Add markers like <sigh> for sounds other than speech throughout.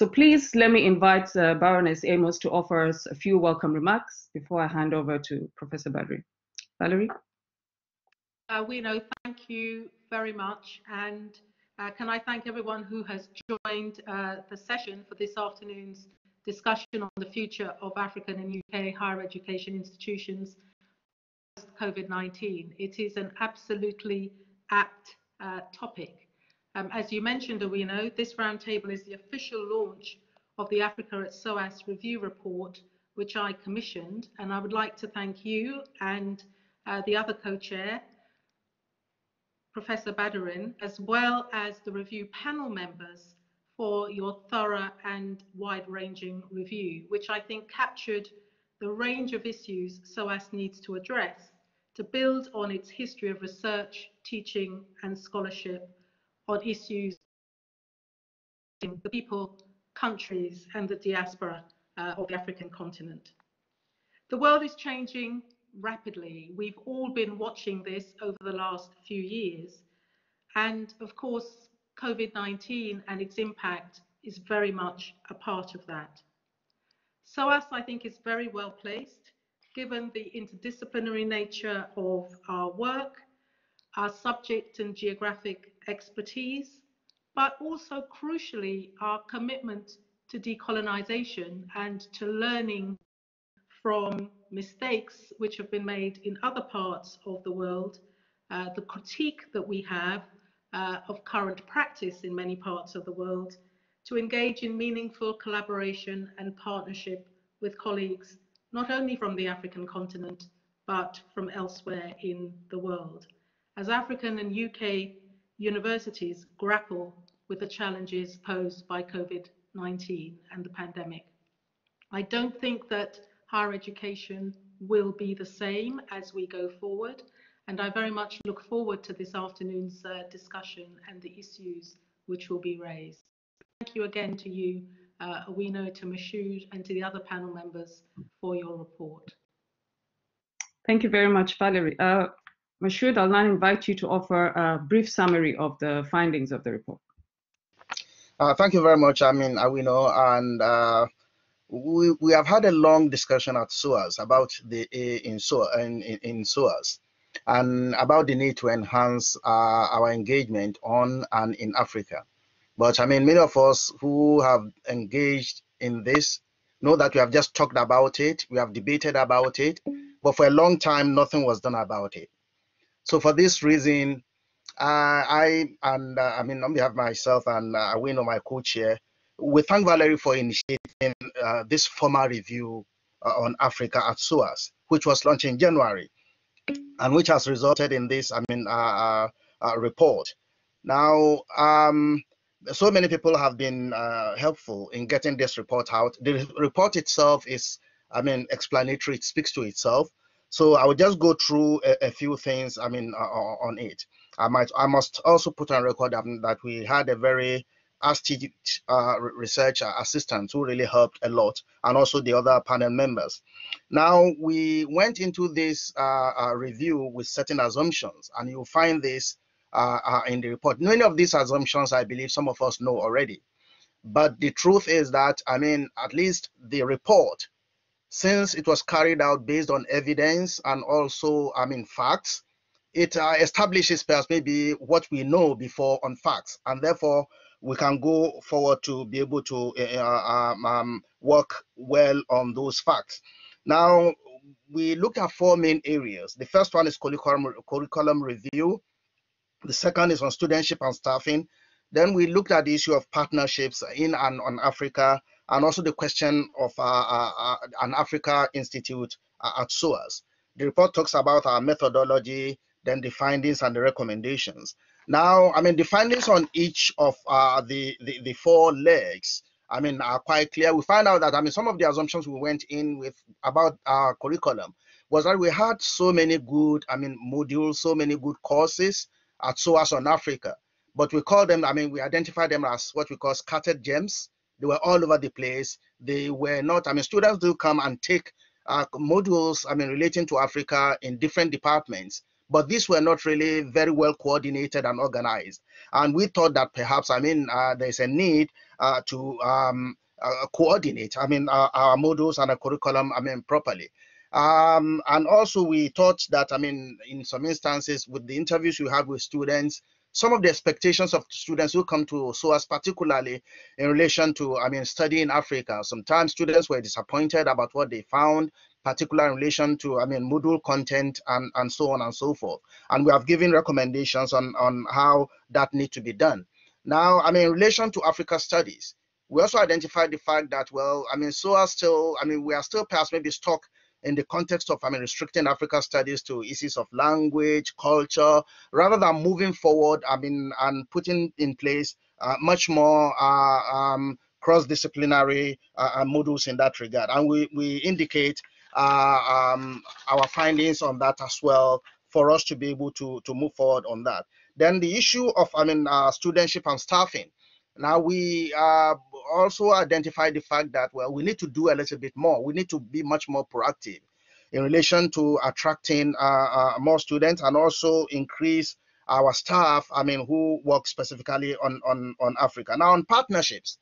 So please let me invite uh, Baroness Amos to offer us a few welcome remarks before I hand over to Professor Baderin. Valerie? Uh, we know, thank you very much. And uh, can I thank everyone who has joined uh, the session for this afternoon's discussion on the future of African and UK higher education institutions post-COVID-19. It is an absolutely apt uh, topic. Um, as you mentioned, Awino, this roundtable is the official launch of the Africa at SOAS review report, which I commissioned. And I would like to thank you and uh, the other co-chair, Professor Baderin, as well as the review panel members for your thorough and wide-ranging review, which I think captured the range of issues SOAS needs to address to build on its history of research, teaching, and scholarship on issues in the people, countries, and the diaspora uh, of the African continent. The world is changing rapidly. We've all been watching this over the last few years. And of course, COVID 19 and its impact is very much a part of that. SOAS, I think, is very well placed given the interdisciplinary nature of our work, our subject and geographic expertise, but also crucially, our commitment to decolonization and to learning from mistakes which have been made in other parts of the world, uh, the critique that we have uh, of current practice in many parts of the world, to engage in meaningful collaboration and partnership with colleagues not only from the African continent, but from elsewhere in the world. As African and UK universities grapple with the challenges posed by COVID-19 and the pandemic. I don't think that higher education will be the same as we go forward, and I very much look forward to this afternoon's uh, discussion and the issues which will be raised. Thank you again to you uh, Awino, to Mashood, and to the other panel members for your report. Thank you very much, Valerie. Uh, Mashood, I'll now invite you to offer a brief summary of the findings of the report. Uh, thank you very much, I mean, Awino, and uh, we, we have had a long discussion at SOAS about the in, SOAS, in, in SOAS and about the need to enhance uh, our engagement on and in Africa. But I mean, many of us who have engaged in this know that we have just talked about it, we have debated about it, but for a long time, nothing was done about it. So for this reason, uh, I and uh, I mean, on behalf of myself and uh, Awino, my co-chair, we thank Valerie for initiating uh, this formal review uh, on Africa at SOAS, which was launched in January, and which has resulted in this, I mean, uh, uh, report. Now, um, so many people have been helpful in getting this report out. The report itself is, I mean, explanatory. It speaks to itself. So I will just go through a, a few things. I mean, uh, on it. I might, I must also put on record that, that we had a very astute uh, research assistant who really helped a lot, and also the other panel members. Now we went into this uh, uh, review with certain assumptions, and you'll find this uh, uh, in the report. Many of these assumptions, I believe some of us know already. But the truth is that, I mean, at least the report, since it was carried out based on evidence and also, I mean, facts, it uh, establishes perhaps maybe what we know before on facts. And therefore, we can go forward to be able to uh, uh um, um, work well on those facts. Now, we look at four main areas. The first one is curriculum, curriculum review. The second is on studentship and staffing. Then we looked at the issue of partnerships in and on Africa, and also the question of uh, uh, uh an Africa Institute at SOAS. The report talks about our methodology, then the findings and the recommendations. Now, I mean, the findings on each of the, the, the four legs, I mean, are quite clear. We find out that, I mean, some of the assumptions we went in with about our curriculum was that we had so many good, I mean, modules, so many good courses, at SOAS on Africa. But we call them, I mean, we identify them as what we call scattered gems. They were all over the place. They were not, I mean, students do come and take uh, modules, I mean, relating to Africa in different departments, but these were not really very well coordinated and organized. And we thought that perhaps, I mean, uh, there's a need uh, to um, uh, coordinate, I mean, our, our modules and our curriculum, I mean, properly. Um, and also we thought that, I mean, in some instances with the interviews you have with students, some of the expectations of students who come to SOAS, particularly in relation to, I mean, studying Africa. Sometimes students were disappointed about what they found, particularly in relation to, I mean, Moodle content and, and so on and so forth. And we have given recommendations on, on how that need to be done. Now, I mean, in relation to Africa studies, we also identified the fact that, well, I mean, SOAS still, I mean, we are still perhaps maybe stuck in the context of, I mean, restricting Africa studies to issues of language, culture, rather than moving forward, I mean, and putting in place uh, much more uh, um, cross-disciplinary uh, modules in that regard. And we, we indicate uh, um, our findings on that as well for us to be able to, to move forward on that. Then the issue of, I mean, uh, studentship and staffing. Now we uh, also identified the fact that well we need to do a little bit more. We need to be much more proactive in relation to attracting uh, uh, more students and also increase our staff. I mean, who work specifically on on on Africa. Now on partnerships,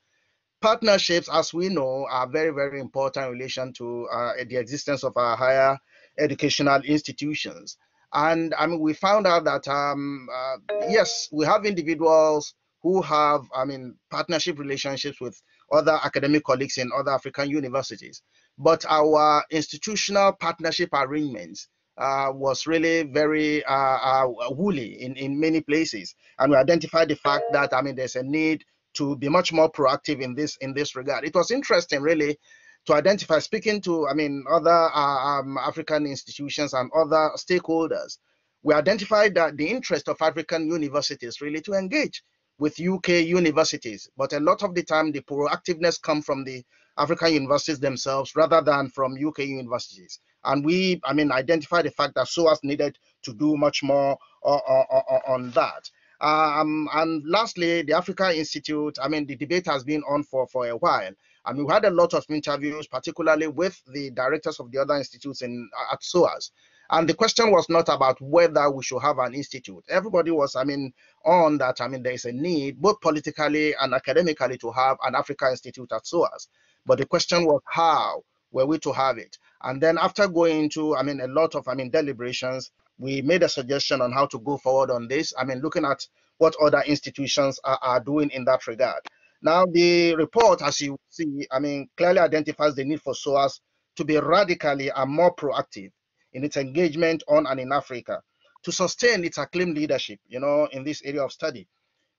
partnerships, as we know, are very very important in relation to uh, the existence of our higher educational institutions. And I mean, we found out that um, uh, yes, we have individuals who have, I mean, partnership relationships with other academic colleagues in other African universities. But our institutional partnership arrangements uh, was really very uh, uh, woolly in, in many places. And we identified the fact that, I mean, there's a need to be much more proactive in this in this regard. It was interesting, really, to identify, speaking to, I mean, other uh, um, African institutions and other stakeholders, we identified that the interest of African universities really to engage with UK universities, but a lot of the time the proactiveness come from the African universities themselves rather than from UK universities. And we, I mean, identify the fact that SOAS needed to do much more uh, uh, on that. Um, and lastly, the Africa Institute, I mean, the debate has been on for, for a while. And we had a lot of interviews, particularly with the directors of the other institutes in at SOAS. And the question was not about whether we should have an institute. Everybody was, I mean, on that. I mean, there is a need, both politically and academically, to have an Africa Institute at SOAS. But the question was how were we to have it? And then after going into, I mean, a lot of, I mean, deliberations, we made a suggestion on how to go forward on this. I mean, looking at what other institutions are, are doing in that regard. Now, the report, as you see, I mean, clearly identifies the need for SOAS to be radically and more proactive in its engagement on and in Africa to sustain its acclaimed leadership, you know, in this area of study.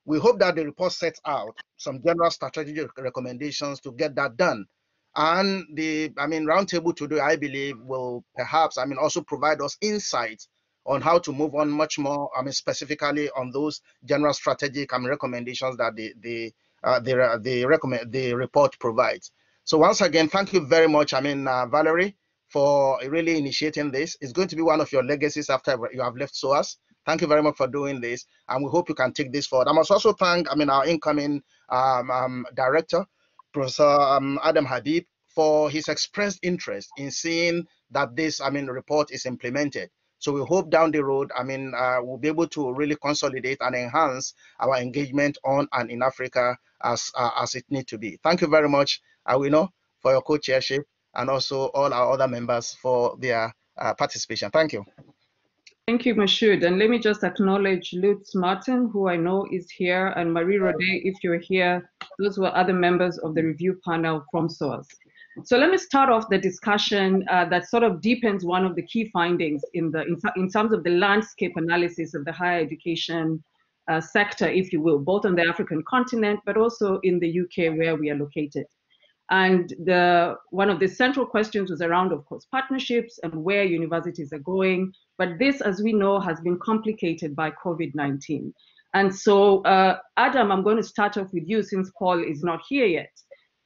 We hope that the report sets out some general strategic recommendations to get that done. And the, I mean, roundtable today, I believe, will perhaps, I mean, also provide us insights on how to move on much more, I mean, specifically on those general strategic I mean, recommendations that the the uh, the the recommend the report provides. So once again, thank you very much. I mean, uh, Valerie, for really initiating this. It's going to be one of your legacies after you have left SOAS. Thank you very much for doing this, and we hope you can take this forward. I must also thank, I mean, our incoming um, um, director, Professor um, Adam Habib, for his expressed interest in seeing that this, I mean, report is implemented. So we hope down the road, I mean, uh, we'll be able to really consolidate and enhance our engagement on and in Africa as uh, as it need to be. Thank you very much, Awino, for your co-chairship and also all our other members for their uh, participation. Thank you. Thank you, Mashood. And let me just acknowledge Lutz Marten, who I know is here, and Marie Rodet, if you're here. Those were other members of the review panel from SOAS. So let me start off the discussion uh, that sort of deepens one of the key findings in, the, in, in terms of the landscape analysis of the higher education uh, sector, if you will, both on the African continent, but also in the UK where we are located. And the, one of the central questions was around, of course, partnerships and where universities are going. But this, as we know, has been complicated by COVID-19. And so, uh, Adam, I'm going to start off with you since Paul is not here yet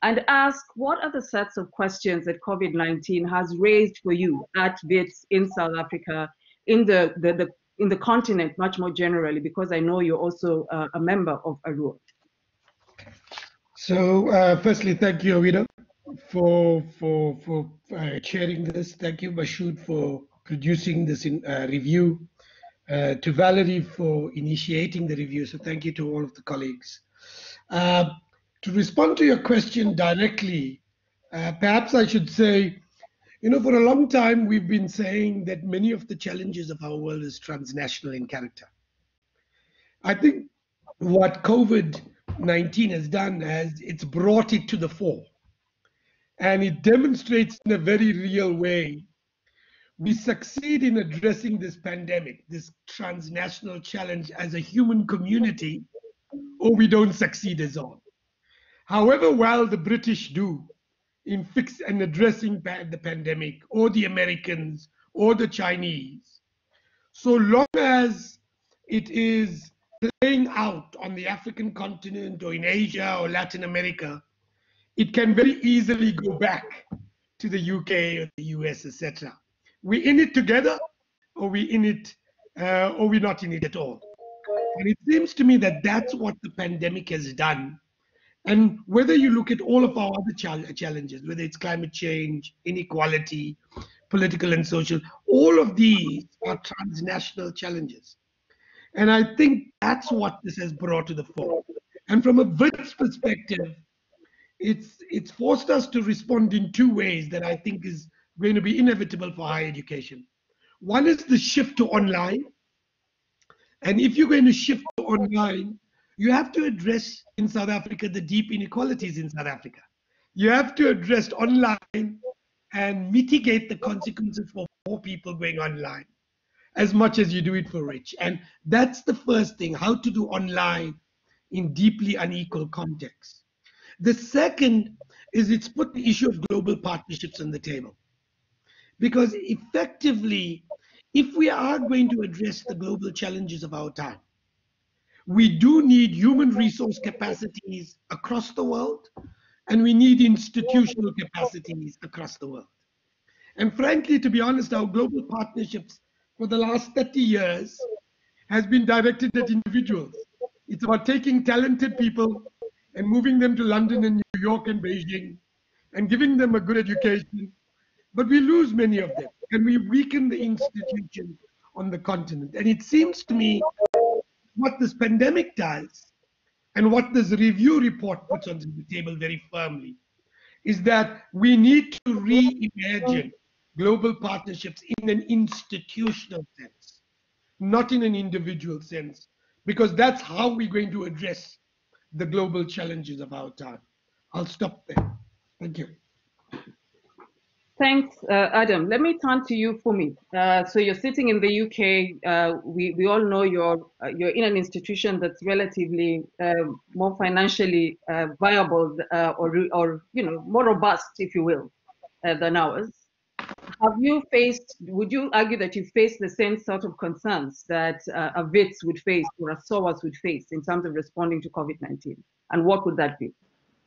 and ask what are the sets of questions that COVID-19 has raised for you at WITS in South Africa, in the, the, the, in the continent much more generally, because I know you're also uh, a member of ARUA. So, uh, firstly, thank you, Awino, for for for uh, sharing this. Thank you, Mashood, for producing this in, uh, review. uh, to Valerie for initiating the review. So thank you to all of the colleagues. Uh, to respond to your question directly, uh, perhaps I should say, you know, for a long time we've been saying that many of the challenges of our world is transnational in character. I think what COVID-19 has done is it's brought it to the fore. And it demonstrates in a very real way we succeed in addressing this pandemic, this transnational challenge as a human community, or we don't succeed as all. However well the British do in fix and addressing the pandemic, or the Americans, or the Chinese, so long as it is playing out on the African continent or in Asia or Latin America, it can very easily go back to the UK or the US, etc. We're in it together, or we're in it, uh, or we're not in it at all. And it seems to me that that's what the pandemic has done. And whether you look at all of our other challenges, whether it's climate change, inequality, political and social, all of these are transnational challenges. And I think that's what this has brought to the fore. And from a WITS perspective, it's it's forced us to respond in two ways that I think is going to be inevitable for higher education. One is the shift to online. And if you're going to shift to online, you have to address in South Africa the deep inequalities in South Africa. You have to address online and mitigate the consequences for poor people going online as much as you do it for rich. And that's the first thing, how to do online in deeply unequal contexts. The second is it's put the issue of global partnerships on the table. Because effectively, if we are going to address the global challenges of our time, we do need human resource capacities across the world, and we need institutional capacities across the world. And frankly, to be honest, our global partnerships for the last 30 years has been directed at individuals. It's about taking talented people and moving them to London and New York and Beijing and giving them a good education. But we lose many of them and we weaken the institution on the continent. And it seems to me what this pandemic does and what this review report puts on the table very firmly is that we need to reimagine global partnerships in an institutional sense, not in an individual sense, because that's how we're going to address the global challenges of our time. I'll stop there. Thank you. Thanks, uh, Adam. Let me turn to you, Funmi. Uh, so you're sitting in the UK. Uh, we, we all know you're, uh, you're in an institution that's relatively uh, more financially uh, viable or, or, you know, more robust, if you will, than ours. Have you faced, would you argue that you faced the same sort of concerns that a WITS would face or a SOAS would face in terms of responding to COVID-19? And what would that be?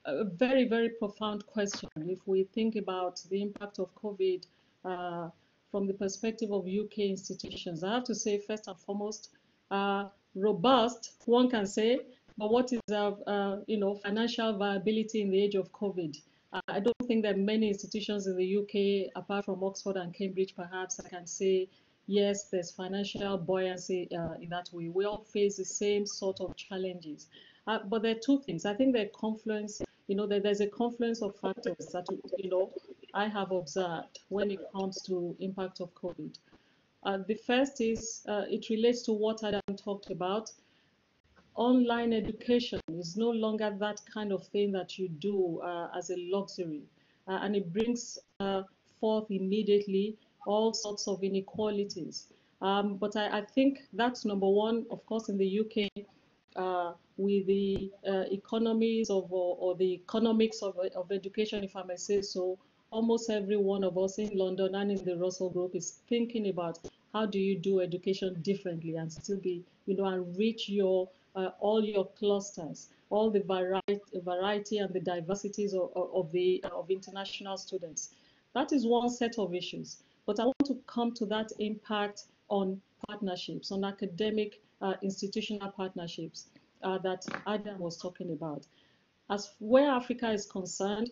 a very, very profound question. If we think about the impact of COVID uh, from the perspective of UK institutions, I have to say, first and foremost, uh, robust, one can say, but what is our, uh, you know, financial viability in the age of COVID? I don't think that many institutions in the UK, apart from Oxford and Cambridge, perhaps, I can say, yes, there's financial buoyancy uh, in that way. We all face the same sort of challenges. Uh, but there are two things. I think the confluence you know, that there's a confluence of factors that, you know, I have observed when it comes to impact of COVID. Uh, the first is uh, it relates to what Adam talked about. Online education is no longer that kind of thing that you do uh, as a luxury, uh, and it brings uh, forth immediately all sorts of inequalities. Um, but I, I, think that's number one, of course, in the UK, uh, with the uh, economies of or, or, the economics of, of education, if I may say so, almost every one of us in London and in the Russell Group is thinking about how do you do education differently and still be, you know, and reach your uh, all your clusters, all the variety, variety and the diversities of, of the of international students. That is one set of issues. But I want to come to that impact on partnerships, on academic uh, institutional partnerships uh, that Adam was talking about. As where Africa is concerned,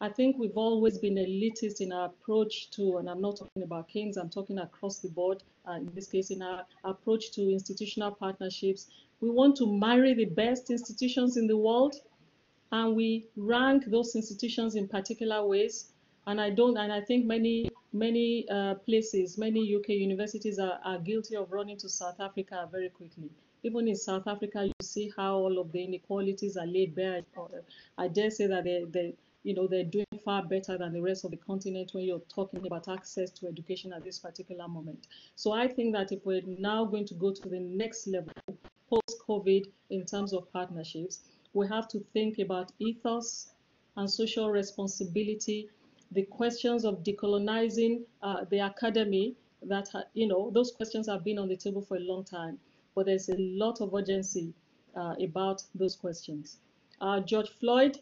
I think we've always been elitist in our approach to, and I'm not talking about Kings, I'm talking across the board, uh, in this case, in our approach to institutional partnerships. We want to marry the best institutions in the world, and we rank those institutions in particular ways. And I don't, and I think many, many uh, places, many UK universities are, are guilty of running to South Africa very quickly. Even in South Africa, you see how all of the inequalities are laid bare. I dare say that they you know, they're doing far better than the rest of the continent when you're talking about access to education at this particular moment. So I think that if we're now going to go to the next level post-COVID in terms of partnerships, we have to think about ethos and social responsibility, the questions of decolonizing uh, the academy that, you know, those questions have been on the table for a long time, but there's a lot of urgency uh, about those questions. Uh, George Floyd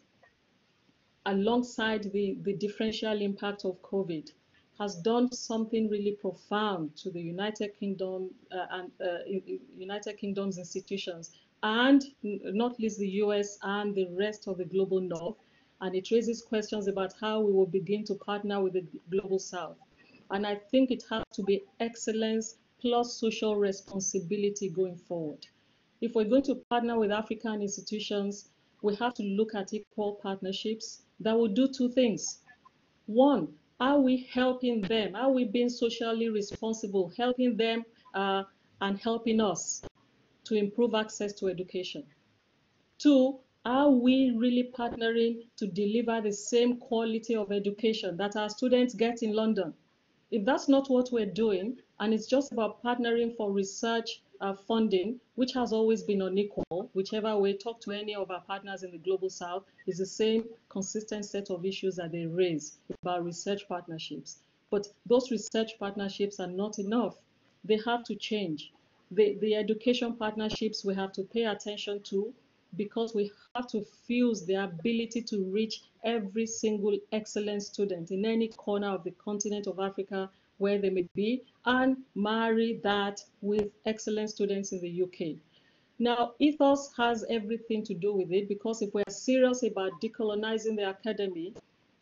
alongside the, the differential impact of COVID, has done something really profound to the United Kingdom uh, and uh, United Kingdom's institutions, and not least the US and the rest of the global North. And it raises questions about how we will begin to partner with the global South. And I think it has to be excellence plus social responsibility going forward. If we're going to partner with African institutions, we have to look at equal partnerships that will do two things. One, are we helping them? Are we being socially responsible, helping them uh, and helping us to improve access to education? Two, are we really partnering to deliver the same quality of education that our students get in London? If that's not what we're doing, and it's just about partnering for research uh, funding, which has always been unequal, whichever way, talk to any of our partners in the Global South, is the same consistent set of issues that they raise about research partnerships. But those research partnerships are not enough. They have to change. The, the education partnerships we have to pay attention to because we have to fuse the ability to reach every single excellent student in any corner of the continent of Africa where they may be and marry that with excellent students in the UK. Now, ethos has everything to do with it because if we're serious about decolonizing the academy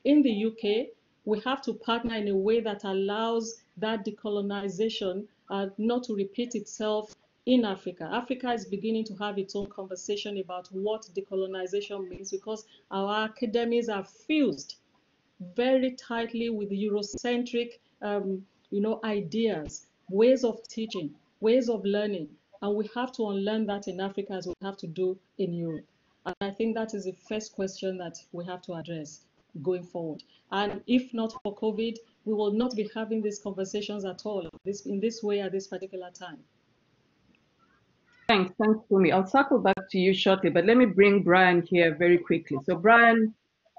in the UK, we have to partner in a way that allows that decolonization uh, not to repeat itself in Africa. Africa is beginning to have its own conversation about what decolonization means because our academies are fused very tightly with Eurocentric um, you know, ideas, ways of teaching, ways of learning. And we have to unlearn that in Africa as we have to do in Europe. And I think that is the first question that we have to address going forward. And if not for COVID, we will not be having these conversations at all this, in this way at this particular time. Thanks, thanks, Funmi. I'll circle back to you shortly, but let me bring Brian here very quickly. So Brian,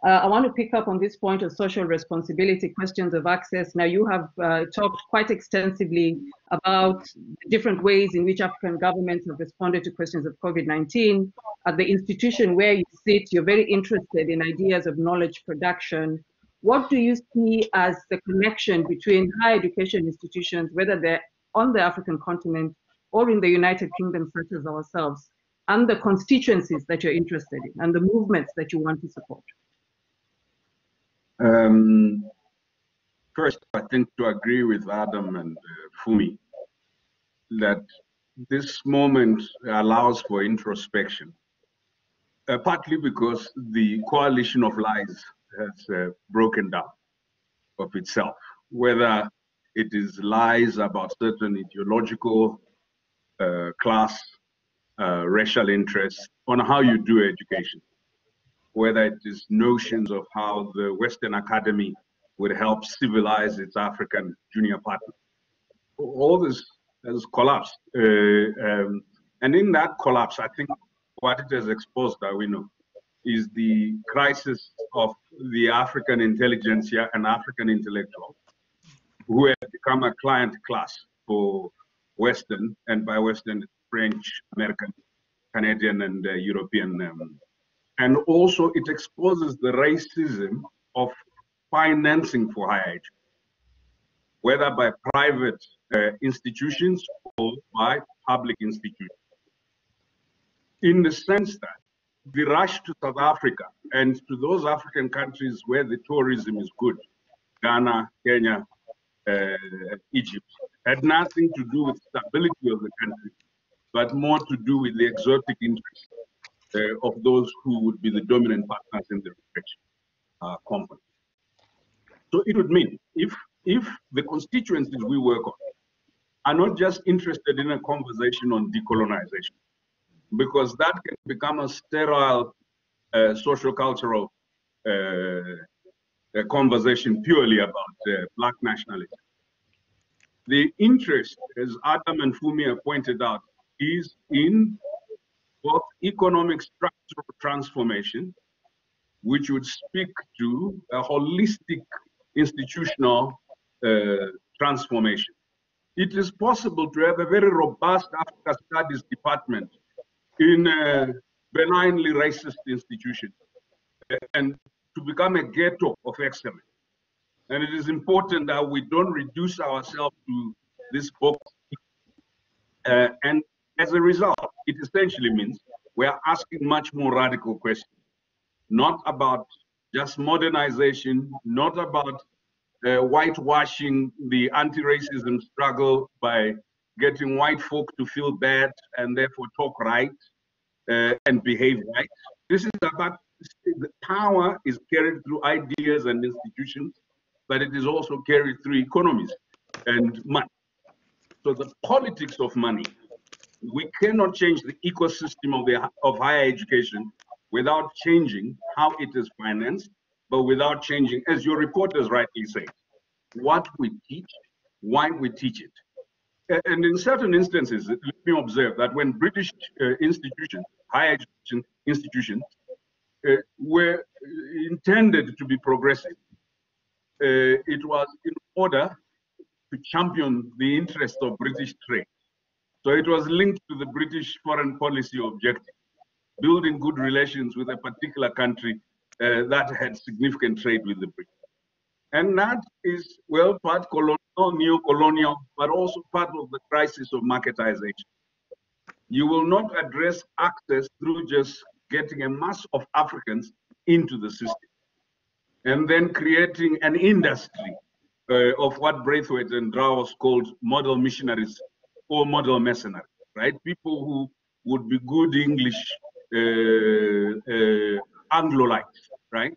uh, I want to pick up on this point of social responsibility, questions of access. Now, you have uh, talked quite extensively about different ways in which African governments have responded to questions of COVID-19. At the institution where you sit, you're very interested in ideas of knowledge production. What do you see as the connection between higher education institutions, whether they're on the African continent or in the United Kingdom, such as ourselves, and the constituencies that you're interested in and the movements that you want to support? Um, first, I think to agree with Adam and uh, Funmi that this moment allows for introspection, uh, partly because the coalition of lies has uh, broken down of itself, whether it is lies about certain ideological, uh, class, uh, racial interests on how you do education whether it is notions of how the Western Academy would help civilize its African junior partner. All this has collapsed. Uh, um, and in that collapse, I think what it has exposed, that we know, is the crisis of the African intelligentsia and African intellectuals who have become a client class for Western, and by Western, French, American, Canadian, and uh, European um, and also it exposes the racism of financing for higher education, whether by private uh, institutions or by public institutions. In the sense that the rush to South Africa and to those African countries where the tourism is good, Ghana, Kenya, uh, Egypt, had nothing to do with stability of the country, but more to do with the exotic interests uh, of those who would be the dominant partners in the reflection uh, company. So it would mean if if the constituencies we work on are not just interested in a conversation on decolonization, because that can become a sterile uh, social cultural uh, conversation purely about uh, black nationalism. The interest, as Adam and Funmi have pointed out, is in both economic structural transformation, which would speak to a holistic institutional uh, transformation. It is possible to have a very robust Africa Studies department in a benignly racist institution and to become a ghetto of excellence. And it is important that we don't reduce ourselves to this box. Uh, and as a result, it essentially means we are asking much more radical questions, not about just modernization, not about uh, whitewashing the anti-racism struggle by getting white folk to feel bad and therefore talk right uh, and behave right. This is about the power is carried through ideas and institutions, but it is also carried through economies and money. So the politics of money, we cannot change the ecosystem of the of higher education without changing how it is financed, but without changing, as your reporters rightly say, what we teach, why we teach it. And in certain instances, let me observe that when British uh, institutions, higher education institutions, uh, were intended to be progressive, uh, it was in order to champion the interests of British trade. So it was linked to the British foreign policy objective, building good relations with a particular country uh, that had significant trade with the British. And that is, well, part colonial, neo-colonial, but also part of the crisis of marketization. You will not address access through just getting a mass of Africans into the system and then creating an industry uh, of what Braithwaite and Drawes called model missionaries or model mercenary, right? People who would be good English uh, uh, Anglo-lites, right?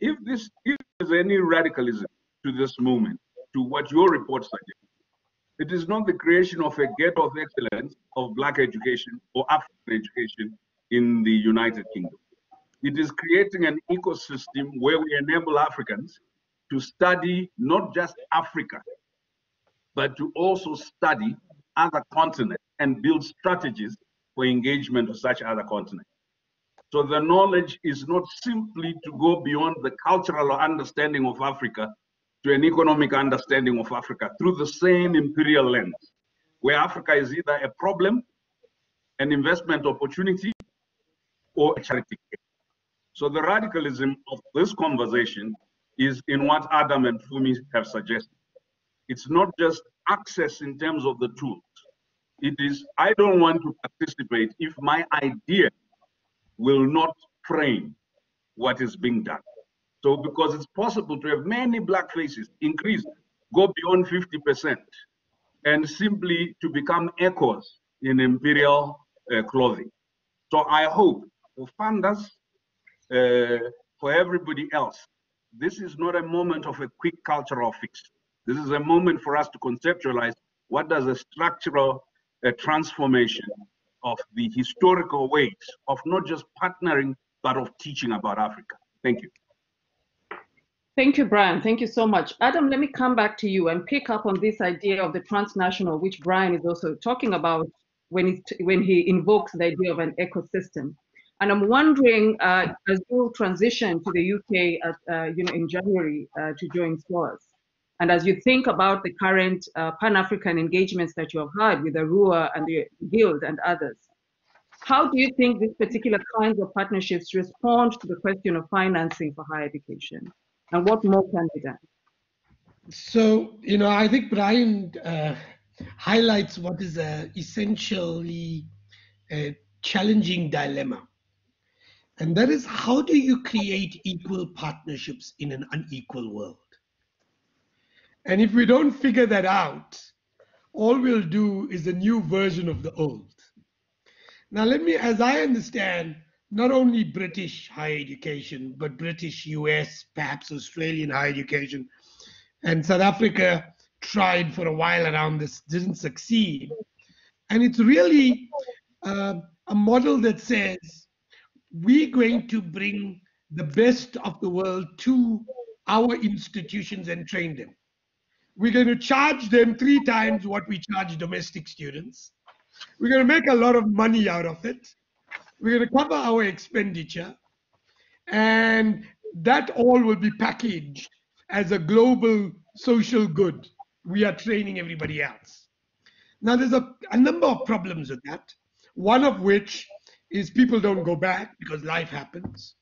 If this, if there's any radicalism to this movement, to what your report suggests, it is not the creation of a ghetto of excellence of black education or African education in the United Kingdom. It is creating an ecosystem where we enable Africans to study not just Africa, but to also study other continents and build strategies for engagement with such other continents. So the knowledge is not simply to go beyond the cultural understanding of Africa to an economic understanding of Africa through the same imperial lens, where Africa is either a problem, an investment opportunity, or a charity. So the radicalism of this conversation is in what Adam and Funmi have suggested. It's not just access in terms of the tools. It is, I don't want to participate if my idea will not frame what is being done. So because it's possible to have many black faces increase, go beyond 50%, and simply to become echoes in imperial uh, clothing. So I hope for funders, uh, for everybody else, this is not a moment of a quick cultural fix. This is a moment for us to conceptualize what does a structural transformation of the historical ways of not just partnering, but of teaching about Africa. Thank you. Thank you, Brian. Thank you so much. Adam, let me come back to you and pick up on this idea of the transnational, which Brian is also talking about when he, when he invokes the idea of an ecosystem. And I'm wondering, uh, as you transition to the UK, at, uh, you know, in January uh, to join SOAS, and as you think about the current uh, Pan-African engagements that you have had with the RUA and the Guild and others, how do you think these particular kinds of partnerships respond to the question of financing for higher education? And what more can be done? So, you know, I think Brian uh, highlights what is a essentially a challenging dilemma. And that is how do you create equal partnerships in an unequal world? And if we don't figure that out, all we'll do is a new version of the old. Now, let me, as I understand, not only British higher education, but British, US, perhaps Australian higher education, and South Africa tried for a while around this, didn't succeed. And it's really uh, a model that says we're going to bring the best of the world to our institutions and train them. We're going to charge them three times what we charge domestic students. We're going to make a lot of money out of it. We're going to cover our expenditure. And that all will be packaged as a global social good. We are training everybody else. Now, there's a, a number of problems with that. One of which is people don't go back because life happens.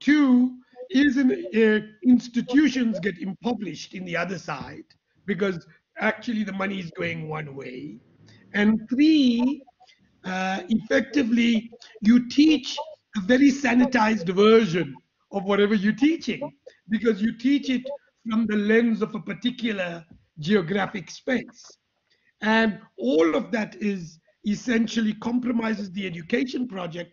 Two is in, uh, institutions get impoverished in the other side because actually the money is going one way. And three, uh, effectively, you teach a very sanitized version of whatever you're teaching because you teach it from the lens of a particular geographic space. And all of that is essentially compromises the education project,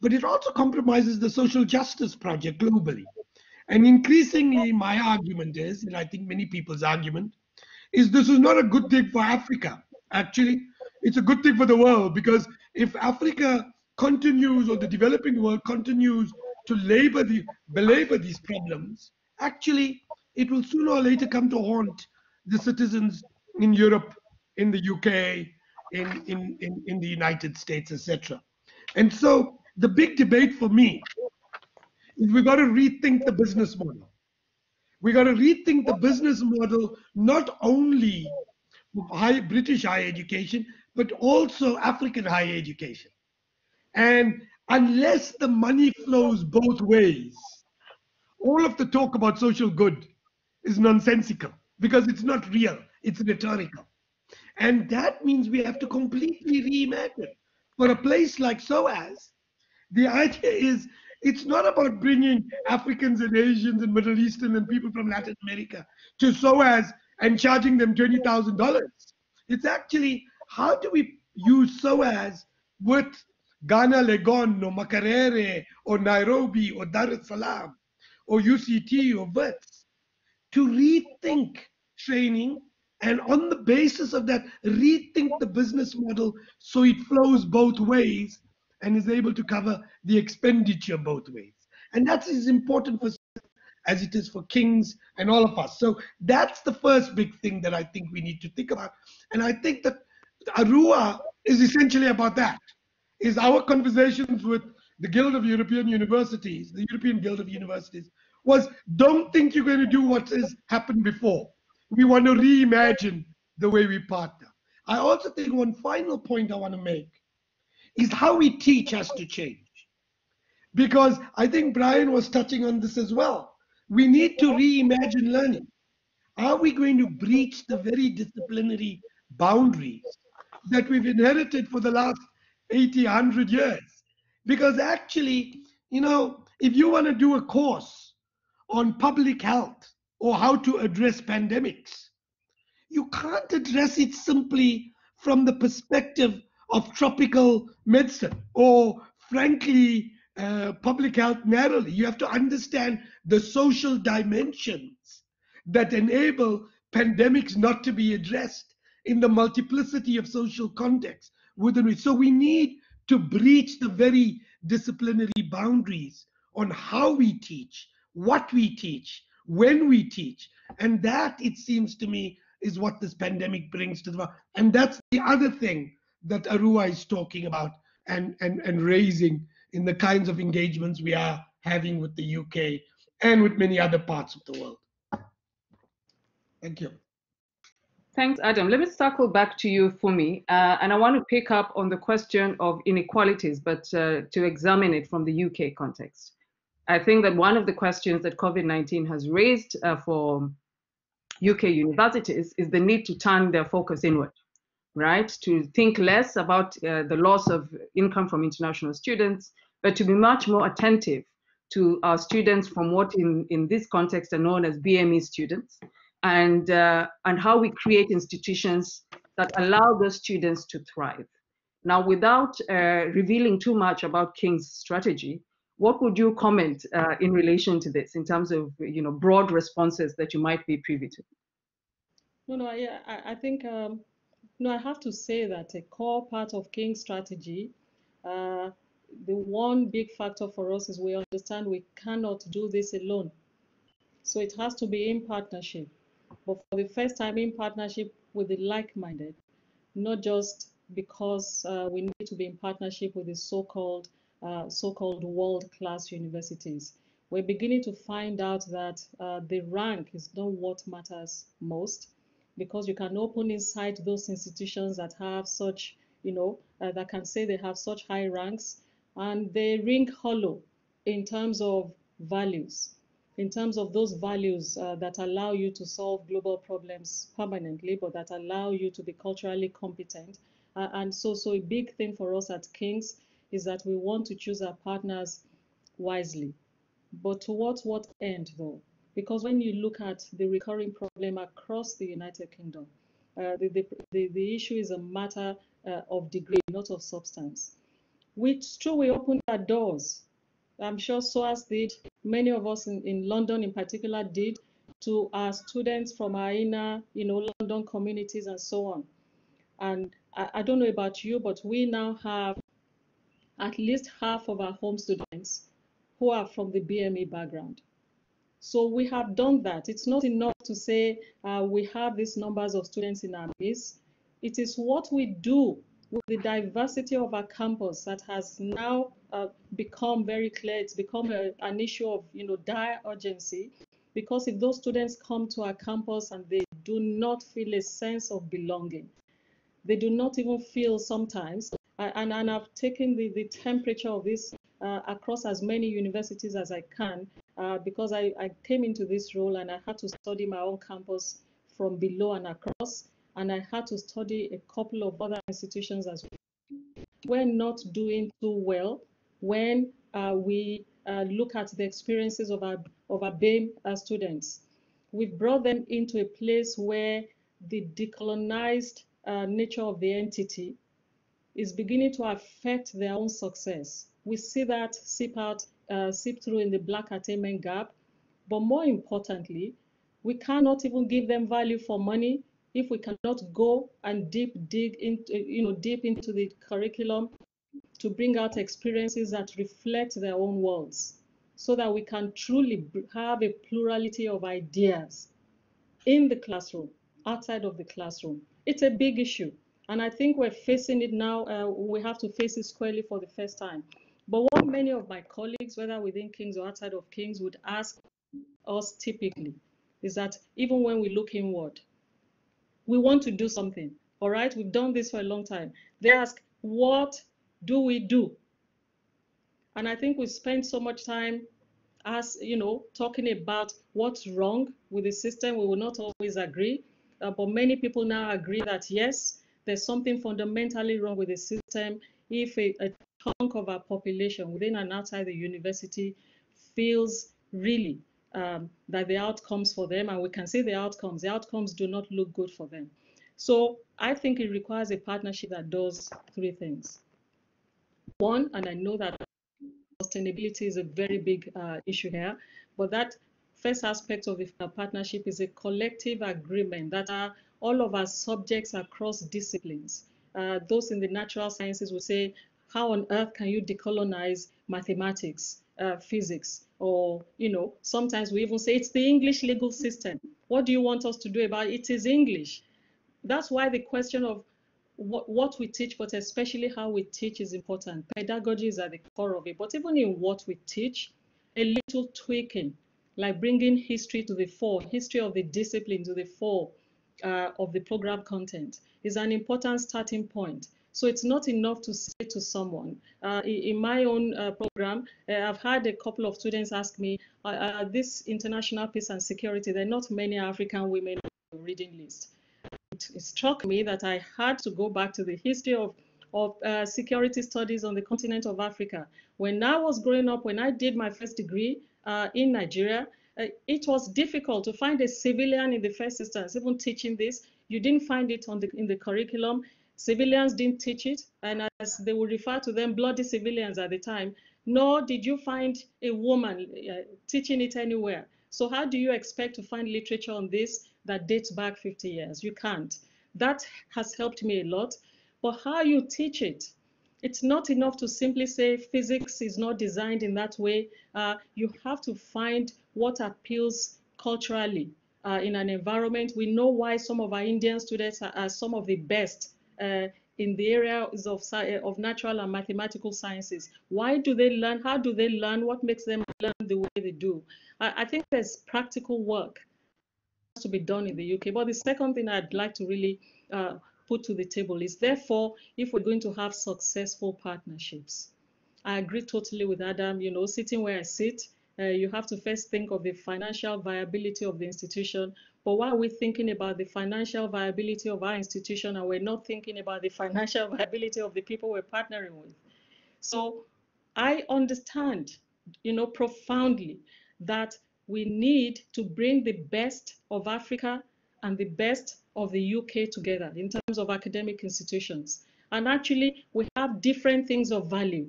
but it also compromises the social justice project globally. And increasingly, my argument is, and I think many people's argument, is this is not a good thing for Africa. Actually, it's a good thing for the world because if Africa continues or the developing world continues to labor the belabor these problems, actually it will sooner or later come to haunt the citizens in Europe, in the UK, in, in, in, in the United States, etc. And so the big debate for me is we've got to rethink the business model. We got to rethink the business model not only high British higher education, but also African higher education. And unless the money flows both ways, all of the talk about social good is nonsensical because it's not real, it's rhetorical. And that means we have to completely reimagine. For a place like SOAS, the idea is it's not about bringing Africans and Asians and Middle Eastern and people from Latin America to SOAS and charging them $20,000. It's actually how do we use SOAS with Ghana Legon or Makerere or Nairobi or Dar es Salaam or UCT or WITS to rethink training and on the basis of that rethink the business model so it flows both ways and is able to cover the expenditure both ways. And that's as important for as it is for kings and all of us. So that's the first big thing that I think we need to think about. And I think that ARUA is essentially about that. Is our conversations with the Guild of European Universities, the European Guild of Universities, was don't think you're going to do what has happened before. We want to reimagine the way we partner. I also think one final point I want to make is how we teach has to change. Because I think Brian was touching on this as well. We need to reimagine learning. Are we going to breach the very disciplinary boundaries that we've inherited for the last 80, 100 years? Because actually, you know, if you want to do a course on public health or how to address pandemics, you can't address it simply from the perspective of tropical medicine or, frankly, uh, public health narrowly. You have to understand the social dimensions that enable pandemics not to be addressed in the multiplicity of social contexts within which. So we need to breach the very disciplinary boundaries on how we teach, what we teach, when we teach. And that, it seems to me, is what this pandemic brings to the world. And that's the other thing that ARUA is talking about and, and, and raising in the kinds of engagements we are having with the UK and with many other parts of the world. Thank you. Thanks, Adam. Let me circle back to you, Funmi. Uh, and I want to pick up on the question of inequalities, but uh, to examine it from the UK context. I think that one of the questions that COVID-19 has raised uh, for UK universities is the need to turn their focus inward right? To think less about uh, the loss of income from international students but to be much more attentive to our students from what in, in this context are known as BME students, and, uh, and how we create institutions that allow those students to thrive. Now, without uh, revealing too much about King's strategy, what would you comment uh, in relation to this in terms of you know broad responses that you might be privy to? No, no, yeah, I, I think um, no, I have to say that a core part of King's strategy, uh, the one big factor for us is we understand we cannot do this alone. So it has to be in partnership, but for the first time in partnership with the like-minded, not just because uh, we need to be in partnership with the so-called uh, so-called world-class universities. We're beginning to find out that uh, the rank is not what matters most because you can open inside those institutions that have such, you know, uh, that can say they have such high ranks and they ring hollow in terms of values, in terms of those values uh, that allow you to solve global problems permanently, but that allow you to be culturally competent. Uh, and so, so a big thing for us at King's is that we want to choose our partners wisely. But towards what end, though? Because when you look at the recurring problem across the United Kingdom, uh, the, the, the, the, issue is a matter uh, of degree, not of substance. Which true, we opened our doors. I'm sure SOAS did, many of us in, in London in particular did, to our students from our inner, you know, London communities and so on. And I, I don't know about you, but we now have at least half of our home students who are from the BME background. So we have done that. It's not enough to say uh, we have these numbers of students in our base. It is what we do with the diversity of our campus that has now uh, become very clear. It's become a, an issue of you know dire urgency because if those students come to our campus and they do not feel a sense of belonging, they do not even feel sometimes and, and I've taken the, the temperature of this uh, across as many universities as I can uh, because I, I came into this role and I had to study my own campus from below and across, and I had to study a couple of other institutions as well. We're not doing too well when uh, we uh, look at the experiences of our, of our BAME uh, students. We've brought them into a place where the decolonized uh, nature of the entity is beginning to affect their own success. We see that seep out, uh, seep through in the black attainment gap. But more importantly, we cannot even give them value for money if we cannot go and deep dig into, you know, deep into the curriculum to bring out experiences that reflect their own worlds so that we can truly have a plurality of ideas in the classroom, outside of the classroom. It's a big issue. And I think we're facing it now. Uh, we have to face it squarely for the first time. But what many of my colleagues, whether within Kings or outside of Kings, would ask us typically is that even when we look inward, we want to do something. All right, we've done this for a long time. They ask, what do we do? And I think we spend so much time as you know talking about what's wrong with the system. We will not always agree, uh, but many people now agree that yes, there's something fundamentally wrong with the system if a, a chunk of our population within and outside the university feels really um, that the outcomes for them, and we can see the outcomes, the outcomes do not look good for them. So I think it requires a partnership that does three things. One, and I know that sustainability is a very big uh, issue here, but that first aspect of the partnership is a collective agreement that are all of our subjects across disciplines. Uh, those in the natural sciences will say, how on earth can you decolonize mathematics, uh, physics, or, you know, sometimes we even say it's the English legal system. What do you want us to do about it? It is English. That's why the question of what, what we teach, but especially how we teach is important. Pedagogy is at the core of it. But even in what we teach, a little tweaking, like bringing history to the fore, history of the discipline to the fore, uh, of the program content is an important starting point. So it's not enough to say to someone. Uh, in my own uh, program, uh, I've had a couple of students ask me, this international peace and security, there are not many African women on the reading list. It, it struck me that I had to go back to the history of, of uh, security studies on the continent of Africa. When I was growing up, when I did my first degree uh, in Nigeria, uh, it was difficult to find a civilian in the first instance, even teaching this. You didn't find it on the, in the curriculum. Civilians didn't teach it, and as they would refer to them, bloody civilians at the time, nor did you find a woman uh, teaching it anywhere. So how do you expect to find literature on this that dates back 50 years? You can't. That has helped me a lot. But how you teach it, it's not enough to simply say physics is not designed in that way. Uh, you have to find what appeals culturally uh, in an environment. We know why some of our Indian students are, are some of the best uh, in the areas of, of natural and mathematical sciences. Why do they learn? How do they learn? What makes them learn the way they do? I, I think there's practical work to be done in the UK. But the second thing I'd like to really uh, put to the table is therefore, if we're going to have successful partnerships, I agree totally with Adam, you know, sitting where I sit, uh, you have to first think of the financial viability of the institution. But why are we thinking about the financial viability of our institution and we're not thinking about the financial <laughs> viability of the people we're partnering with? So I understand, you know, profoundly that we need to bring the best of Africa and the best of the UK together in terms of academic institutions. And actually, we have different things of value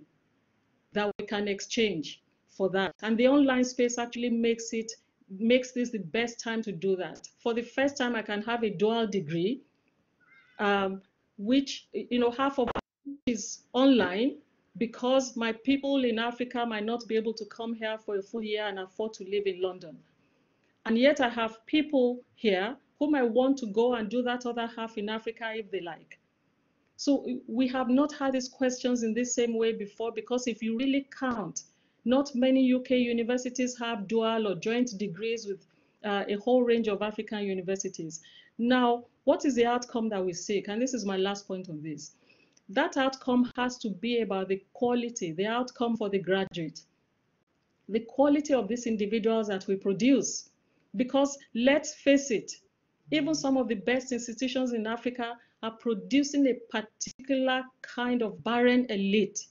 that we can exchange for that. And the online space actually makes it makes this the best time to do that. For the first time, I can have a dual degree, um, which you know half of is online because my people in Africa might not be able to come here for a full year and afford to live in London. And yet I have people here who might want to go and do that other half in Africa if they like. So we have not had these questions in this same way before because if you really count, not many UK universities have dual or joint degrees with uh, a whole range of African universities. Now, what is the outcome that we seek? And this is my last point on this. That outcome has to be about the quality, the outcome for the graduate, the quality of these individuals that we produce. Because let's face it, even some of the best institutions in Africa are producing a particular kind of barren elite.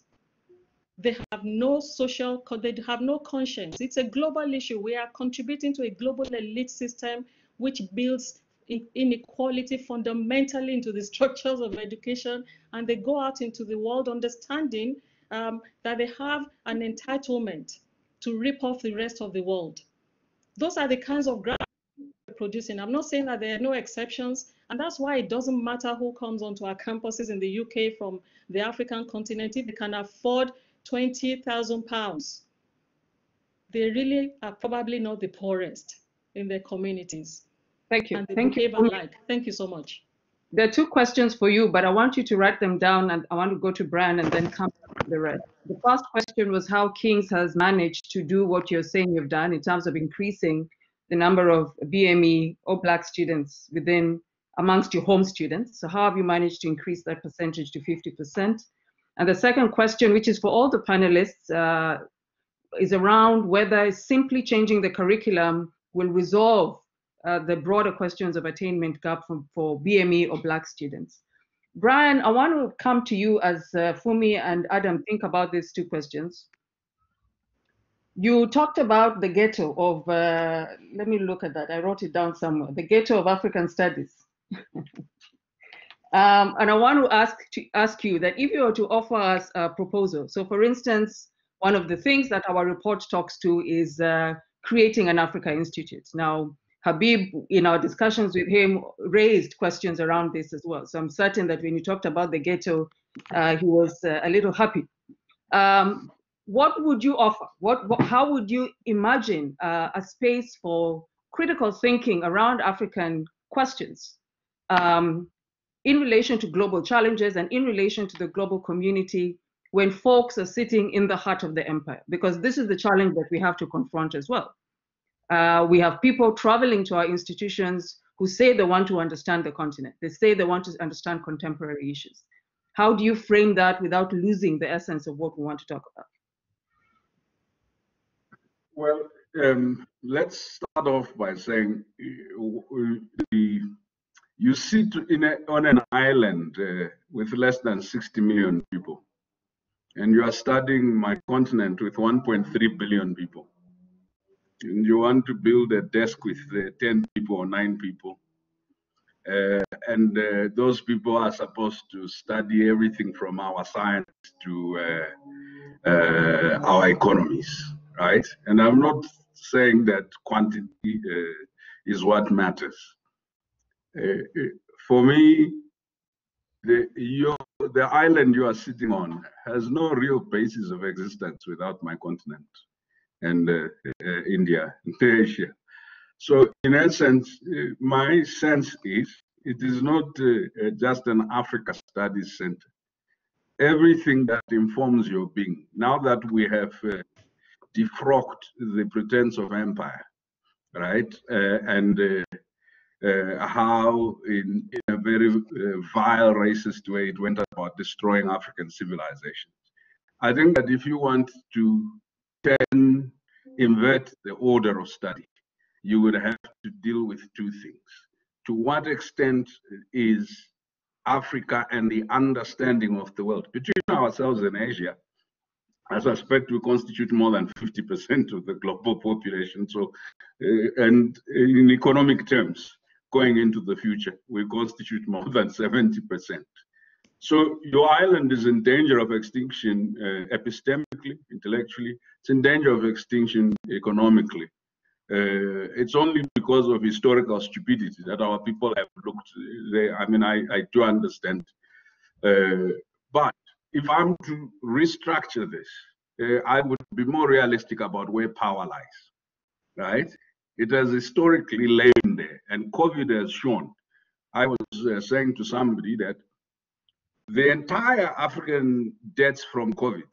They have no social, they have no conscience. It's a global issue. We are contributing to a global elite system which builds inequality fundamentally into the <laughs> structures of education, and they go out into the world understanding um, that they have an entitlement to rip off the rest of the world. Those are the kinds of graphs we're producing. I'm not saying that there are no exceptions, and that's why it doesn't matter who comes onto our campuses in the UK from the African continent. If they can afford 20,000 pounds, they really are probably not the poorest in their communities. Thank you. Thank you. alike. Thank you so much. There are two questions for you, but I want you to write them down and I want to go to Brian and then come to the rest. The first question was how King's has managed to do what you're saying you've done in terms of increasing the number of BME or Black students within amongst your home students. So how have you managed to increase that percentage to 50%? And the second question, which is for all the panelists, uh, is around whether simply changing the curriculum will resolve uh, the broader questions of attainment gap from, for BME or Black students. Brian, I want to come to you as uh, Funmi and Adam think about these two questions. You talked about the ghetto of, uh, let me look at that, I wrote it down somewhere, the ghetto of African studies. <laughs> um, and I want to ask, to ask you that if you were to offer us a proposal, so for instance, one of the things that our report talks to is uh, creating an Africa Institute. Now, Habib, in our discussions with him, raised questions around this as well. So I'm certain that when you talked about the ghetto, uh, he was uh, a little happy. Um, what would you offer? What, what how would you imagine uh, a space for critical thinking around African questions um, in relation to global challenges and in relation to the global community when folks are sitting in the heart of the empire? Because this is the challenge that we have to confront as well. Uh, we have people traveling to our institutions who say they want to understand the continent. They say they want to understand contemporary issues. How do you frame that without losing the essence of what we want to talk about? Well, um, let's start off by saying uh, the You sit a, on an island uh, with less than 60 million people, and you are studying my continent with 1.3 billion people. And you want to build a desk with uh, 10 people or 9 people. Uh, and uh, those people are supposed to study everything from our science to uh, uh, our economies, right? And I'm not saying that quantity uh, is what matters. For me, the, your, the island you are sitting on has no real basis of existence without my continent and uh, uh, India and Asia. So in essence, uh, my sense is it is not uh, just an Africa Studies Center. Everything that informs your being, now that we have uh, defrocked the pretense of empire, right? Uh, and uh, how in, in, a very uh, vile racist way it went about destroying African civilizations. I think that if you want to turn, invert the order of study, you would have to deal with two things. To what extent is Africa and the understanding of the world between ourselves and Asia I suspect we constitute more than 50% of the global population. So, uh, and in economic terms, going into the future, we constitute more than 70%. So your island is in danger of extinction uh, epistemically, intellectually. It's in danger of extinction economically. Uh, it's only because of historical stupidity that our people have looked. They, I mean, I, I do understand. Uh, but if I'm to restructure this, uh, I would be more realistic about where power lies, right? It has historically lain there, and COVID has shown. I was uh, saying to somebody that the entire African deaths from COVID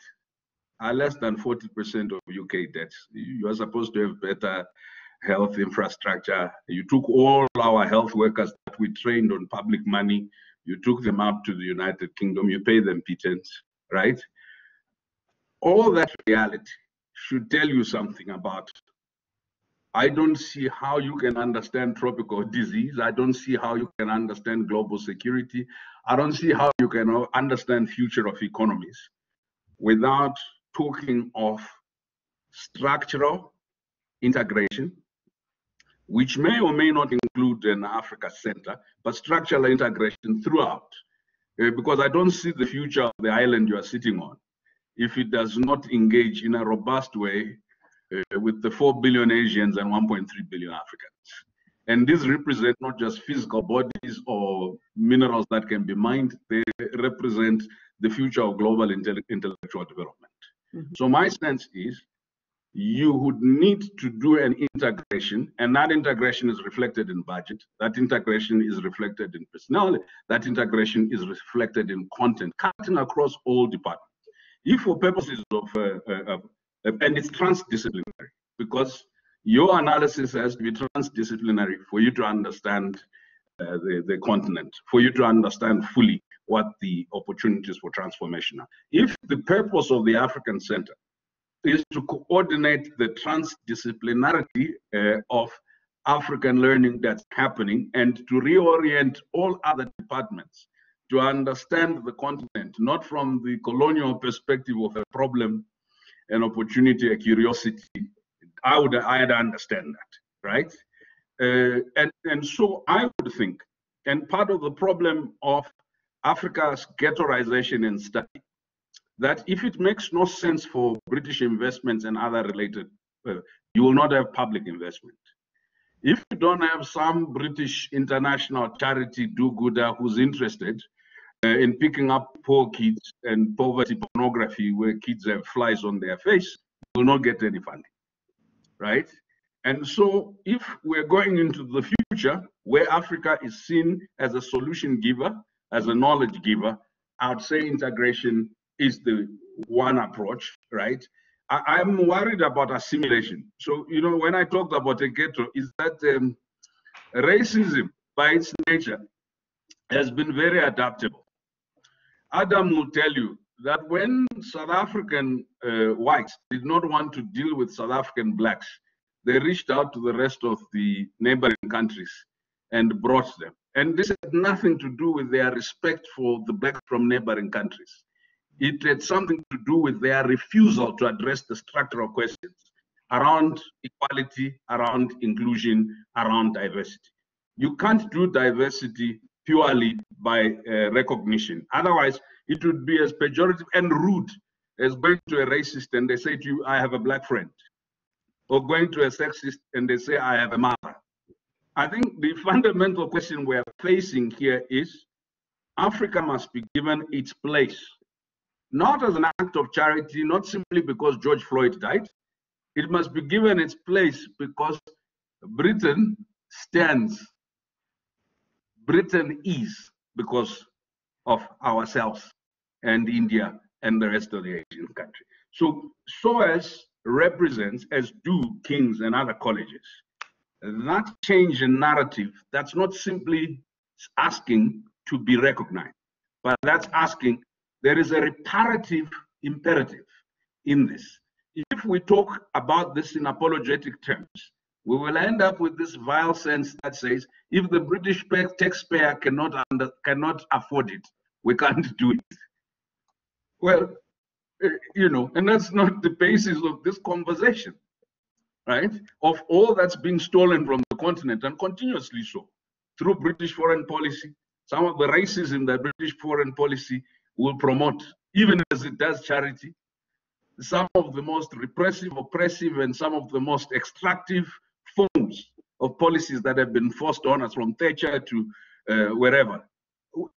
are less than 40% of UK debts. You are supposed to have better health infrastructure. You took all our health workers that we trained on public money, you took them out to the United Kingdom, you pay them pittance, right? All that reality should tell you something about I don't see how you can understand tropical disease. I don't see how you can understand global security. I don't see how you can understand future of economies without talking of structural integration, which may or may not include an Africa Center, but structural integration throughout. Uh, because I don't see the future of the island you are sitting on if it does not engage in a robust way uh, with the 4 billion Asians and 1.3 billion Africans. And these represent not just physical bodies or minerals that can be mined, they represent the future of global intellectual development. Mm -hmm. So my sense is you would need to do an integration, and that integration is reflected in budget, that integration is reflected in personnel, that integration is reflected in content, cutting across all departments. If for purposes of uh, uh, and it's transdisciplinary because your analysis has to be transdisciplinary for you to understand uh, the, the continent, for you to understand fully what the opportunities for transformation are. If the purpose of the African Center is to coordinate the transdisciplinarity uh, of African learning that's happening and to reorient all other departments to understand the continent, not from the colonial perspective of a problem an opportunity, a curiosity, I would I'd understand that, right? Uh, and and so I would think, and part of the problem of Africa's ghettoization and study, that if it makes no sense for British investments and other related, uh, you will not have public investment. If you don't have some British international charity do-gooder who's interested, in picking up poor kids and poverty pornography where kids have flies on their face will not get any funding, right? And so if we're going into the future where Africa is seen as a solution giver, as a knowledge giver, I'd say integration is the one approach, right? I, am worried about assimilation. So, you know, when I talked about a ghetto, is that um, racism by its nature has been very adaptable. Adam will tell you that when South African uh, whites did not want to deal with South African blacks, they reached out to the rest of the neighboring countries and brought them. And this had nothing to do with their respect for the blacks from neighboring countries. It had something to do with their refusal to address the structural questions around equality, around inclusion, around diversity. You can't do diversity purely by uh, recognition. Otherwise, it would be as pejorative and rude as going to a racist and they say to you, I have a black friend. Or going to a sexist and they say, I have a mother. I think the <laughs> fundamental question we're facing here is Africa must be given its place, not as an act of charity, not simply because George Floyd died. It must be given its place because Britain stands Britain is because of ourselves and India and the rest of the Asian country. So SOAS represents, as do King's and other colleges, that change in narrative, that's not simply asking to be recognized, but that's asking, there is a reparative imperative in this. If we talk about this in apologetic terms, we will end up with this vile sense that says if the British taxpayer cannot under, cannot afford it, we can't do it. Well, eh, you know, and that's not the basis of this conversation, right? Of all that's been stolen from the continent and continuously so through British foreign policy. Some of the racism that British foreign policy will promote, even as it does charity. Some of the most repressive, oppressive, and some of the most extractive of policies that have been forced on us from Thatcher to uh, wherever.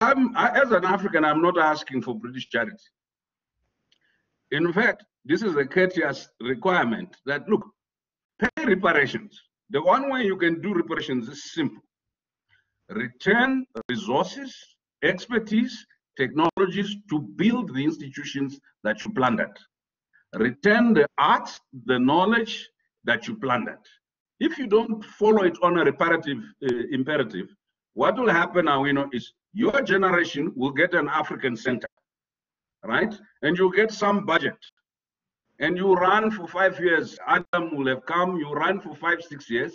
I'm, I, as an African, I'm not asking for British charity. In fact, this is a courteous requirement that look, pay reparations. The one way you can do reparations is simple. Return resources, expertise, technologies to build the institutions that you plundered. Return the arts, the knowledge that you plundered. If you don't follow it on a reparative uh, imperative, what will happen now, you know, is your generation will get an African center, right? And you'll get some budget. And you run for five years. Adam will have come, you run for five, six years.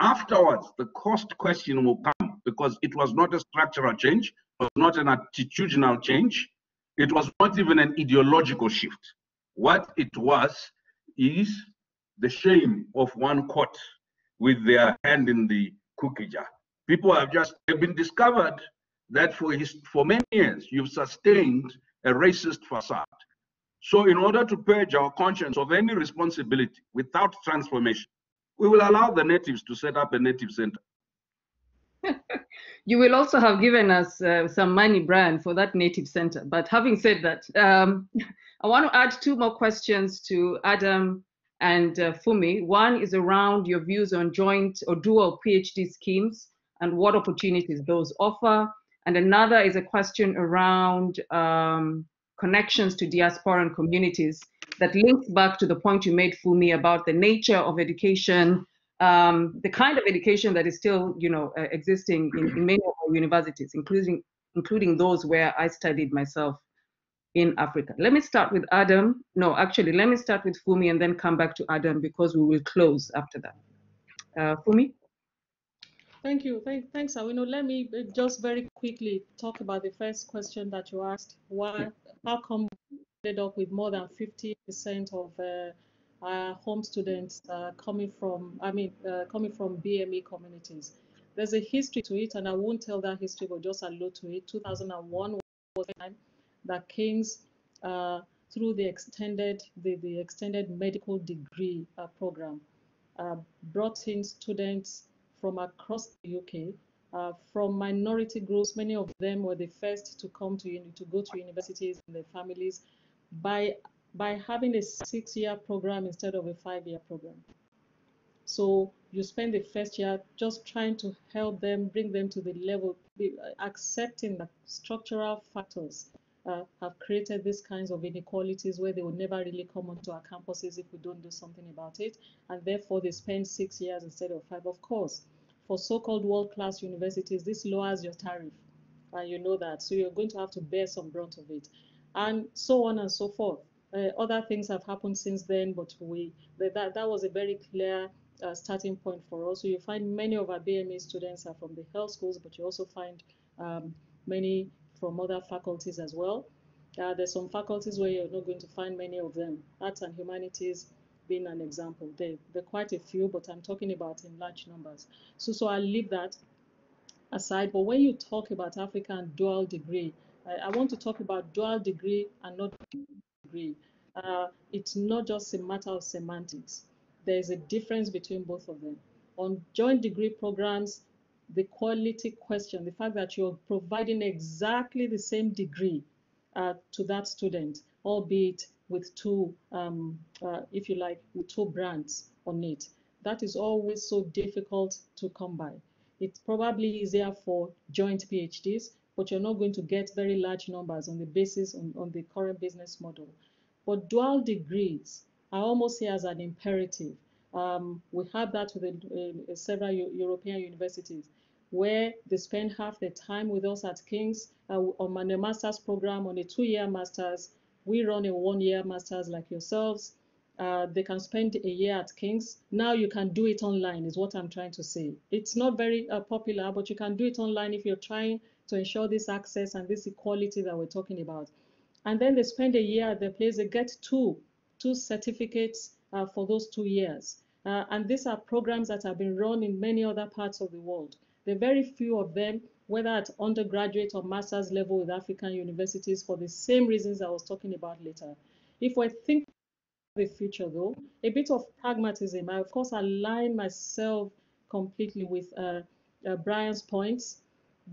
Afterwards, the cost question will come because it was not a structural change, it was not an attitudinal change, it was not even an ideological shift. What it was is the shame of one caught with their hand in the cookie jar. People have just have been discovered that for his, for many years you've sustained a racist facade. So in order to purge our conscience of any responsibility without transformation, we will allow the natives to set up a native center. <laughs> you will also have given us uh, some money, Brian, for that native center. But having said that, um, <laughs> I want to add two more questions to Adam and uh, Funmi. One is around your views on joint or dual PhD schemes and what opportunities those offer. And another is a question around um, connections to diasporan communities that links back to the point you made, Funmi, about the nature of education, um, the kind of education that is still, you know, uh, existing in, in many of our universities, including including those where I studied myself in Africa. Let me start with Adam. No, actually, let me start with Funmi and then come back to Adam because we will close after that. Uh, Funmi? Thank you. Thank, thanks, Awino. Let me uh, just very quickly talk about the first question that you asked. Why, how come we ended up with more than 50% of uh, our home students uh, coming from, I mean, uh, coming from BME communities? There's a history to it, and I won't tell that history, but just allude to it. 2001 was the time that King's uh, through the extended the, the extended medical degree uh, program uh, brought in students from across the UK uh, from minority groups. Many of them were the first to come to to go to universities and their families by by having a six-year program instead of a five-year program. So you spend the first year just trying to help them, bring them to the level, accepting the structural factors uh, have created these kinds of inequalities where they will never really come onto our campuses if we don't do something about it. And therefore, they spend six years instead of five. Of course, for so-called world-class universities, this lowers your tariff. And you know that. So you're going to have to bear some brunt of it. And so on and so forth. Uh, other things have happened since then, but we that, that was a very clear uh, starting point for us. So you find many of our BME students are from the health schools, but you also find um, many from other faculties as well. Uh, there's some faculties where you're not going to find many of them. Arts and humanities being an example. There, there are quite a few, but I'm talking about in large numbers. So, so I'll leave that aside. But when you talk about African dual degree, I, I want to talk about dual degree and not degree. Uh, it's not just a matter of semantics. There is a difference between both of them. On joint degree programs, the quality question, the fact that you're providing exactly the same degree uh, to that student, albeit with two, um, uh, if you like, with two brands on it. That is always so difficult to come by. It's probably easier for joint PhDs, but you're not going to get very large numbers on the basis on, on the current business model. But dual degrees, I almost say as an imperative. Um, we have that with a, a, several European universities where they spend half the time with us at King's uh, on a master's program, on a two-year master's. We run a one-year master's like yourselves. Uh, they can spend a year at King's. Now you can do it online is what I'm trying to say. It's not very uh, popular, but you can do it online if you're trying to ensure this access and this equality that we're talking about. And then they spend a year at the place, they get two, two certificates uh, for those two years. Uh, and these are programs that have been run in many other parts of the world. Are very few of them, whether at undergraduate or master's level with African universities, for the same reasons I was talking about later. If we think the future, though, a bit of pragmatism, I of course align myself completely with uh, uh, Brian's points.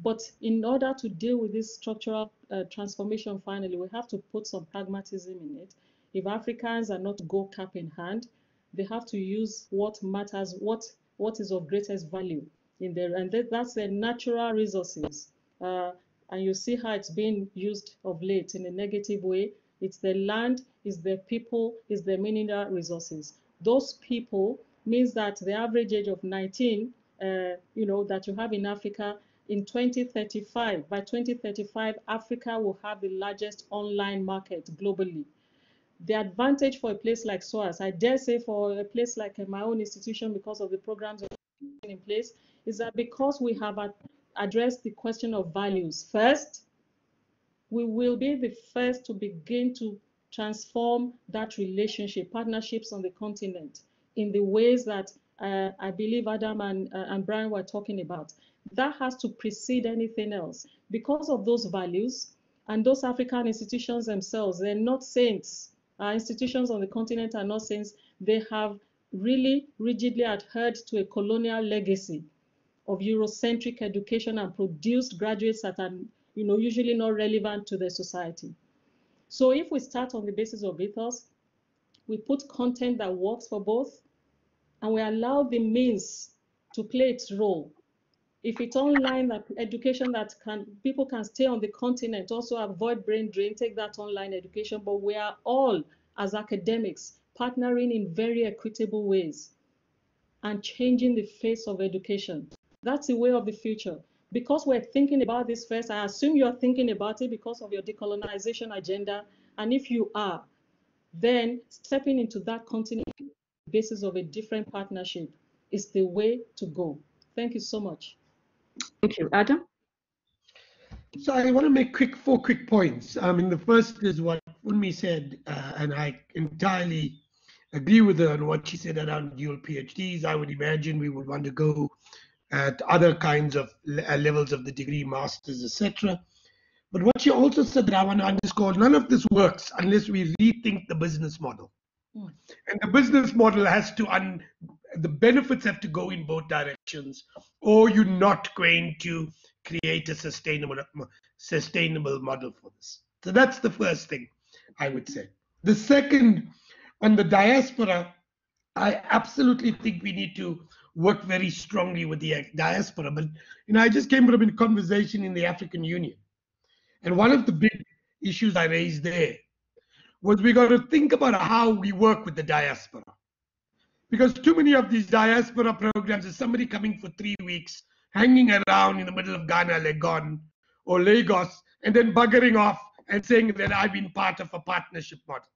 But in order to deal with this structural uh, transformation, finally, we have to put some pragmatism in it. If Africans are not go cap in hand, they have to use what matters, what what is of greatest value in there, and that, that's the natural resources. Uh, and you see how it's being used of late in a negative way. It's the land, it's the people, it's the mineral resources. Those people means that the average age of 19, uh, you know, that you have in Africa in 2035. By 2035, Africa will have the largest online market globally. The advantage for a place like SOAS, I dare say for a place like my own institution, because of the programs in place, is that because we have addressed the question of values first, we will be the first to begin to transform that relationship, partnerships on the continent in the ways that uh, I believe Adam and, uh, and Brian were talking about. That has to precede anything else. Because of those values and those African institutions themselves, they're not saints. Our institutions on the continent are not saints. They have really rigidly adhered to a colonial legacy of Eurocentric education and produced graduates that are you know, usually not relevant to the society. So if we start on the basis of ethos, we put content that works for both, and we allow the means to play its role. If it's online that education that can people can stay on the continent, also avoid brain drain, take that online education, but we are all as academics partnering in very equitable ways and changing the face of education. That's the way of the future. Because we're thinking about this first, I assume you're thinking about it because of your decolonization agenda. And if you are, then stepping into that continent basis of a different partnership is the way to go. Thank you so much. Thank you. Adam? So I want to make quick four quick points. I mean, the first is what Funmi said, uh, and I entirely agree with her on what she said around dual PhDs. I would imagine we would want to go at other kinds of uh, levels of the degree, masters, etc. But what she also said that I want to underscore, none of this works unless we rethink the business model. Mm. And the business model has to, un, the benefits have to go in both directions, or you're not going to create a sustainable, sustainable model for this. So that's the first thing I would say. The second, on the diaspora, I absolutely think we need to work very strongly with the diaspora. But you know, I just came from a conversation in the African Union, and one of the big issues I raised there was we got to think about how we work with the diaspora. Because too many of these diaspora programs is somebody coming for three weeks, hanging around in the middle of Ghana, Legon, or Lagos, and then buggering off and saying that I've been part of a partnership model.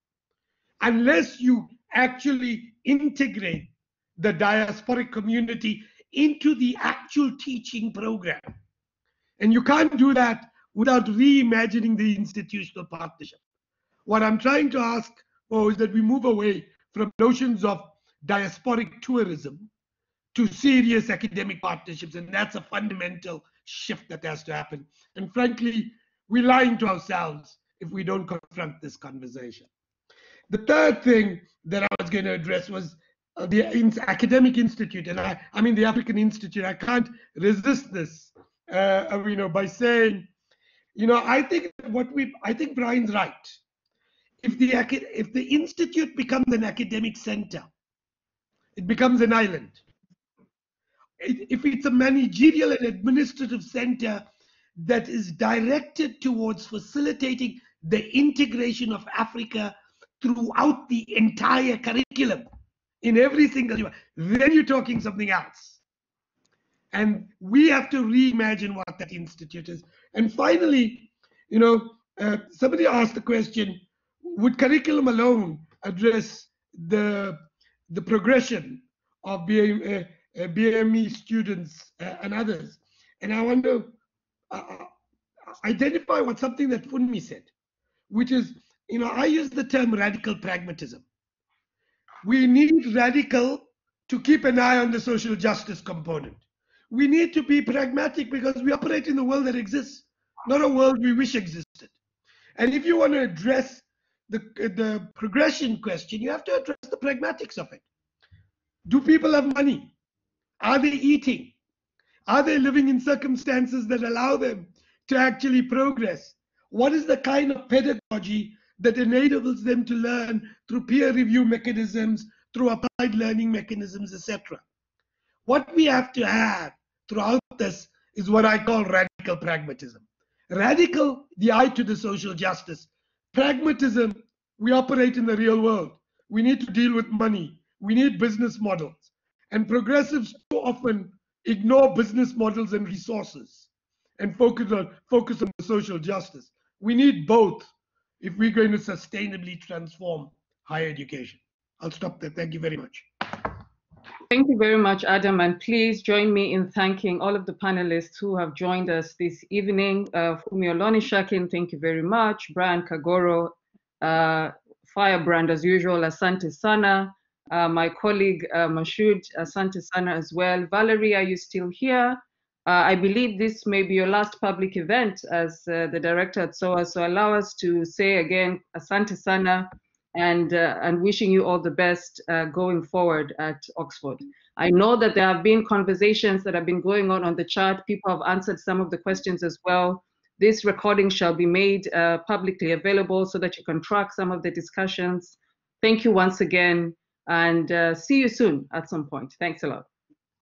Unless you actually integrate the diasporic community into the actual teaching program. And you can't do that without reimagining the institutional partnership. What I'm trying to ask for is that we move away from notions of diasporic tourism to serious academic partnerships. And that's a fundamental shift that has to happen. And frankly, we're lying to ourselves if we don't confront this conversation. The third thing that I was going to address was the academic institute, and I, I mean the African Institute. I can't resist this, uh, you know, by saying, you know, I think what we, I think Brian's right. If the if the institute becomes an academic center, it becomes an island. If it's a managerial and administrative center that is directed towards facilitating the integration of Africa throughout the entire curriculum in every single then you're talking something else. And we have to reimagine what that institute is. And finally you know uh, somebody asked the question would curriculum alone address the the progression of BM, uh, uh, BME students uh, and others? And i want to identify what something that Funmi said which is you know, I use the term radical pragmatism. We need radical to keep an eye on the social justice component. We need to be pragmatic because we operate in the world that exists, not a world we wish existed. And if you want to address the, the progression question, you have to address the pragmatics of it. Do people have money? Are they eating? Are they living in circumstances that allow them to actually progress? What is the kind of pedagogy that enables them to learn through peer review mechanisms, through applied learning mechanisms, etc. What we have to have throughout this is what I call radical pragmatism. Radical, the eye to the social justice. Pragmatism, we operate in the real world. We need to deal with money. We need business models. And progressives too often ignore business models and resources and focus on, focus on social justice. We need both if we're going to sustainably transform higher education. I'll stop there. Thank you very much. Thank you very much, Adam. And please join me in thanking all of the panelists who have joined us this evening. Uh, Funmi Olonisakin, thank you very much. Brian Kagoro, uh, Firebrand as usual, Asante Sana. Uh, my colleague uh, Mashood, Asante Sana as well. Valerie, are you still here? Uh, I believe this may be your last public event as uh, the director at SOAS, so allow us to say again, Asante Sana, and, uh, and wishing you all the best going forward at Oxford. I know that there have been conversations that have been going on on the chat. People have answered some of the questions as well. This recording shall be made uh, publicly available so that you can track some of the discussions. Thank you once again, and uh, see you soon at some point. Thanks a lot.